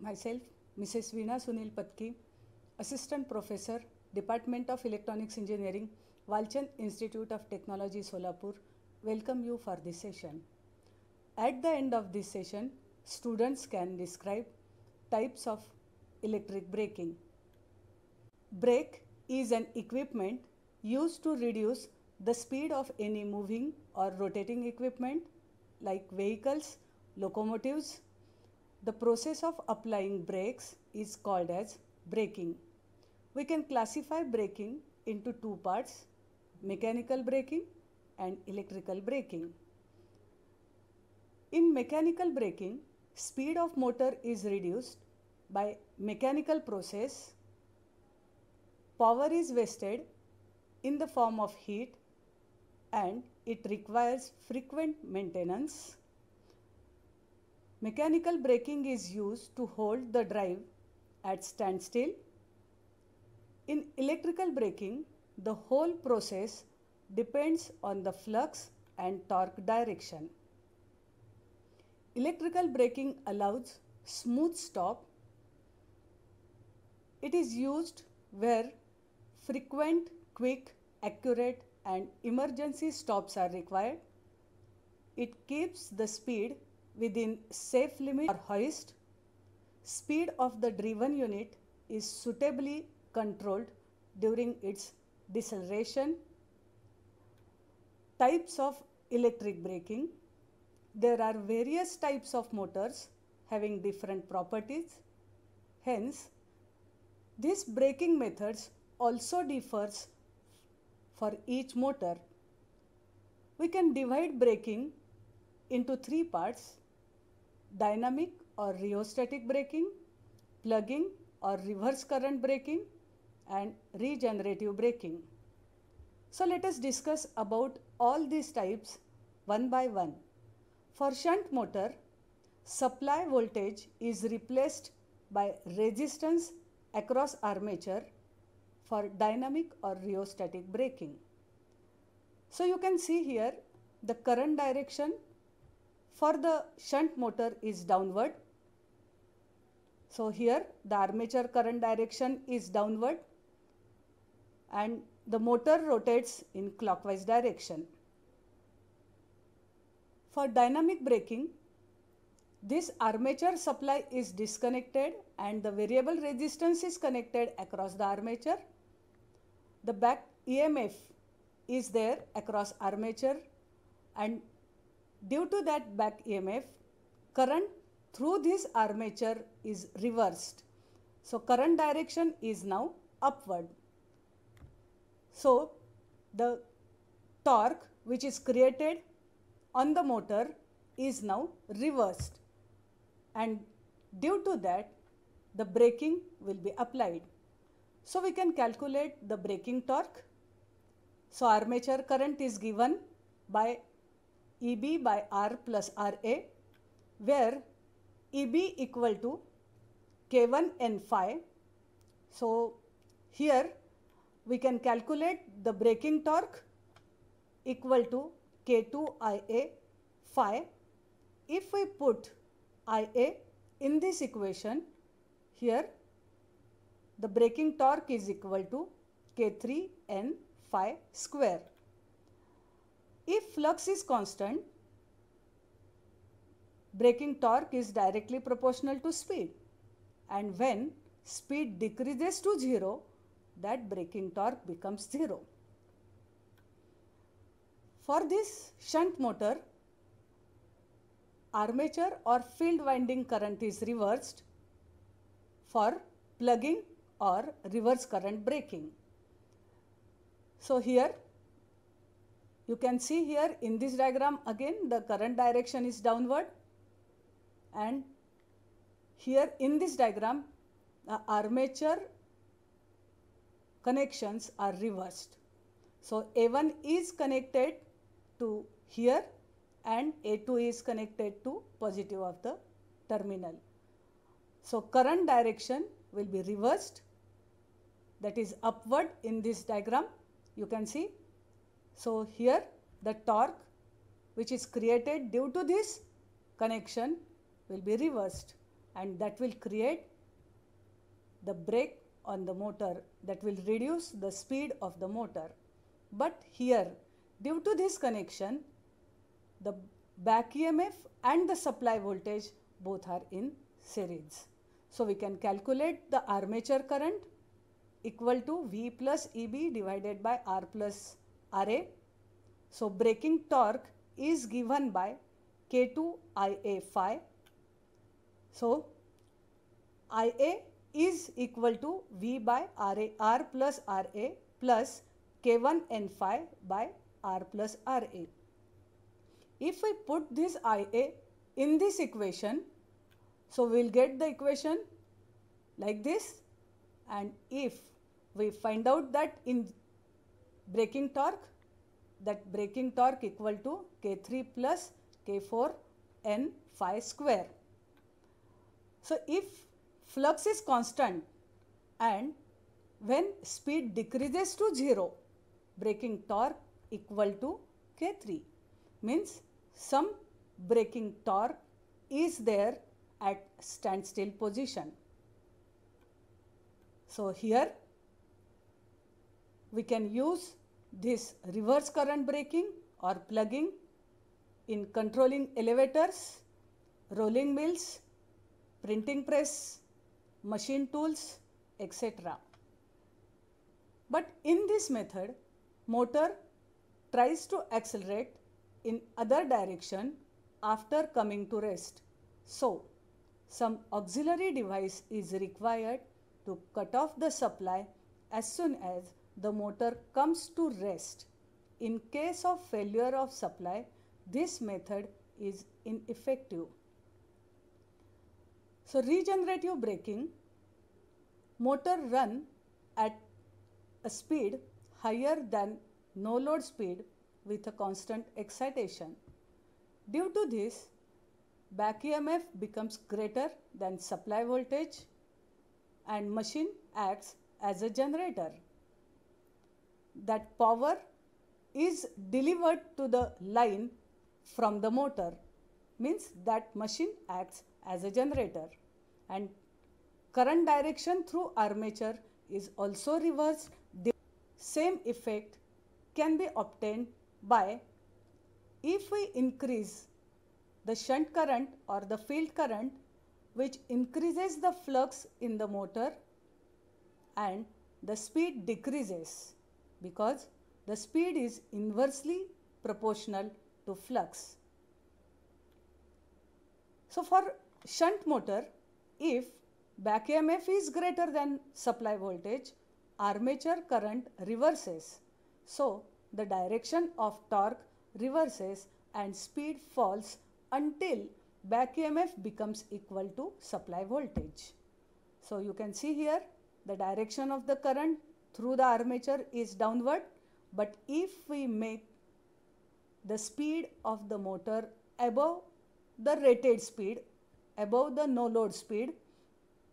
myself, Mrs. Veena Sunil Patki, Assistant Professor, Department of Electronics Engineering, Walchand Institute of Technology, Solapur, welcome you for this session. At the end of this session, students can describe types of electric braking. Brake is an equipment used to reduce the speed of any moving or rotating equipment like vehicles, locomotives. The process of applying brakes is called as braking. We can classify braking into two parts mechanical braking and electrical braking. In mechanical braking, speed of motor is reduced by mechanical process. Power is wasted in the form of heat and it requires frequent maintenance. Mechanical braking is used to hold the drive at standstill. In electrical braking, the whole process depends on the flux and torque direction. Electrical braking allows smooth stop. It is used where frequent, quick, accurate and emergency stops are required. It keeps the speed within safe limit or hoist. Speed of the driven unit is suitably controlled during its deceleration. Types of electric braking. There are various types of motors having different properties. Hence, these braking methods also differs for each motor. We can divide braking into three parts dynamic or rheostatic braking, plugging or reverse current braking, and regenerative braking. So let us discuss about all these types one by one. For shunt motor, supply voltage is replaced by resistance across armature for dynamic or rheostatic braking. So you can see here the current direction for the shunt motor is downward. So here the armature current direction is downward and the motor rotates in clockwise direction. For dynamic braking, this armature supply is disconnected and the variable resistance is connected across the armature the back EMF is there across armature and due to that back EMF current through this armature is reversed. So current direction is now upward. So the torque which is created on the motor is now reversed and due to that the braking will be applied. So we can calculate the braking torque. So armature current is given by EB by R plus RA where EB equal to K1 N phi. So here we can calculate the braking torque equal to K2 IA phi. If we put IA in this equation here the braking torque is equal to K3 N phi square. If flux is constant, braking torque is directly proportional to speed and when speed decreases to 0, that braking torque becomes 0. For this shunt motor, armature or field winding current is reversed. For plugging or reverse current braking. So here you can see here in this diagram again the current direction is downward and here in this diagram the armature connections are reversed. So A1 is connected to here and A2 is connected to positive of the terminal. So current direction will be reversed that is upward in this diagram you can see. So here the torque which is created due to this connection will be reversed and that will create the brake on the motor that will reduce the speed of the motor. But here due to this connection the back EMF and the supply voltage both are in series. So we can calculate the armature current equal to V plus EB divided by R plus RA. So braking torque is given by K2 IA phi. So IA is equal to V by RA, R plus RA plus K1 N phi by R plus RA. If we put this IA in this equation, so we'll get the equation like this and if we find out that in braking torque that braking torque equal to K3 plus K4 N phi square. So if flux is constant and when speed decreases to 0 braking torque equal to K3 means some braking torque is there at standstill position. So here we can use this reverse current braking or plugging in controlling elevators, rolling mills, printing press, machine tools, etc. But in this method, motor tries to accelerate in other direction after coming to rest. So, some auxiliary device is required to cut off the supply as soon as the motor comes to rest. In case of failure of supply, this method is ineffective. So regenerative braking, motor run at a speed higher than no load speed with a constant excitation. Due to this, back EMF becomes greater than supply voltage and machine acts as a generator. That power is delivered to the line from the motor means that machine acts as a generator and current direction through armature is also reversed. The same effect can be obtained by if we increase the shunt current or the field current which increases the flux in the motor and the speed decreases because the speed is inversely proportional to flux. So for shunt motor, if back EMF is greater than supply voltage, armature current reverses. So the direction of torque reverses and speed falls until back EMF becomes equal to supply voltage. So you can see here the direction of the current through the armature is downward but if we make the speed of the motor above the rated speed above the no load speed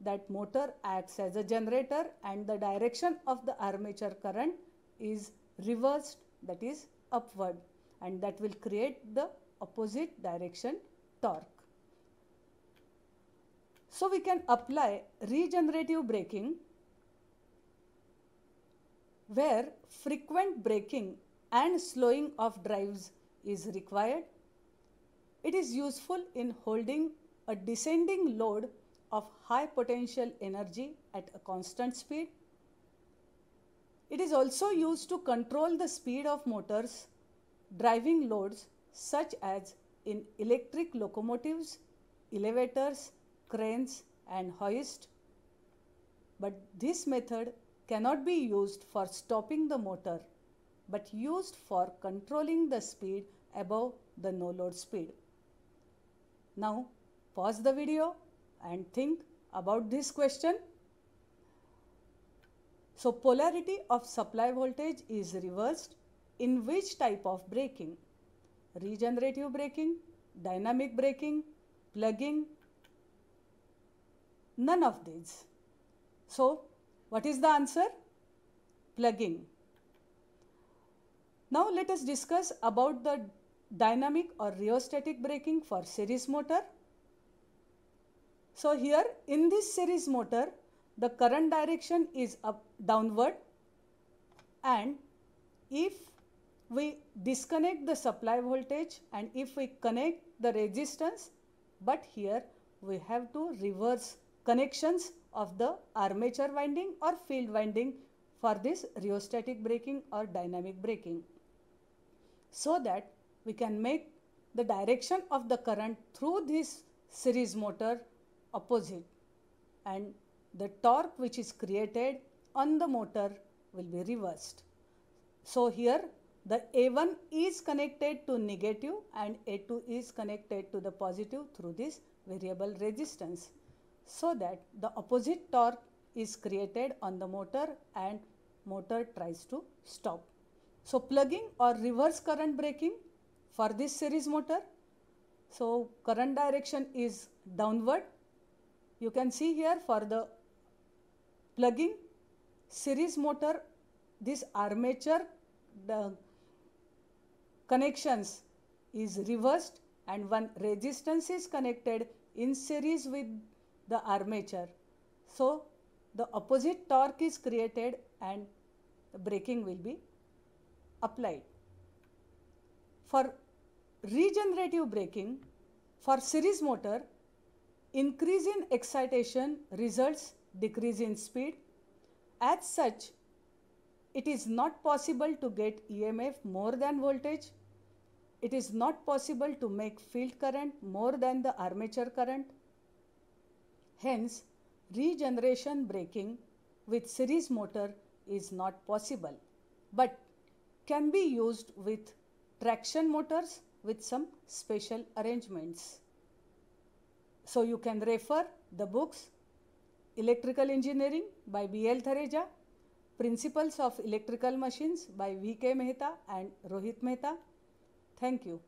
that motor acts as a generator and the direction of the armature current is reversed that is upward and that will create the opposite direction torque. So we can apply regenerative braking where frequent braking and slowing of drives is required. It is useful in holding a descending load of high potential energy at a constant speed it is also used to control the speed of motors driving loads such as in electric locomotives, elevators, cranes and hoist. But this method cannot be used for stopping the motor but used for controlling the speed above the no load speed. Now pause the video and think about this question so polarity of supply voltage is reversed in which type of braking? Regenerative braking, dynamic braking, plugging, none of these. So what is the answer? Plugging. Now let us discuss about the dynamic or rheostatic braking for series motor. So here in this series motor, the current direction is up downward and if we disconnect the supply voltage and if we connect the resistance but here we have to reverse connections of the armature winding or field winding for this rheostatic braking or dynamic braking so that we can make the direction of the current through this series motor opposite and the torque which is created on the motor will be reversed. So here the A1 is connected to negative and A2 is connected to the positive through this variable resistance so that the opposite torque is created on the motor and motor tries to stop. So plugging or reverse current braking for this series motor. So current direction is downward. You can see here for the plugging series motor this armature the connections is reversed and one resistance is connected in series with the armature. So the opposite torque is created and the braking will be applied. For regenerative braking, for series motor, increase in excitation results decrease in speed. As such, it is not possible to get EMF more than voltage. It is not possible to make field current more than the armature current. Hence, regeneration braking with series motor is not possible, but can be used with traction motors with some special arrangements. So you can refer the books Electrical Engineering by B.L. Theraja, Principles of Electrical Machines by V.K. Mehta and Rohit Mehta. Thank you.